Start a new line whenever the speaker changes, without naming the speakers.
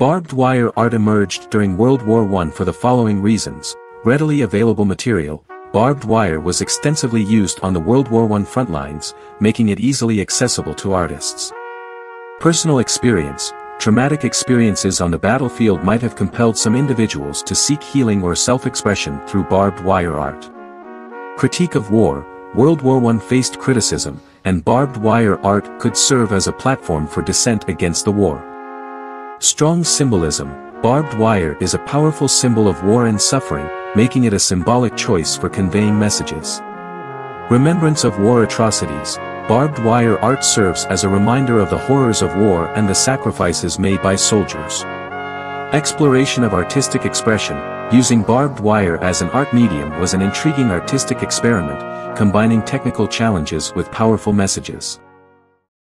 Barbed wire art emerged during World War I for the following reasons. Readily available material, barbed wire was extensively used on the World War I front lines, making it easily accessible to artists. Personal experience, traumatic experiences on the battlefield might have compelled some individuals to seek healing or self-expression through barbed wire art. Critique of war, World War I faced criticism, and barbed wire art could serve as a platform for dissent against the war. Strong symbolism, barbed wire is a powerful symbol of war and suffering, making it a symbolic choice for conveying messages. Remembrance of war atrocities, barbed wire art serves as a reminder of the horrors of war and the sacrifices made by soldiers. Exploration of artistic expression, using barbed wire as an art medium was an intriguing artistic experiment, combining technical challenges with powerful messages.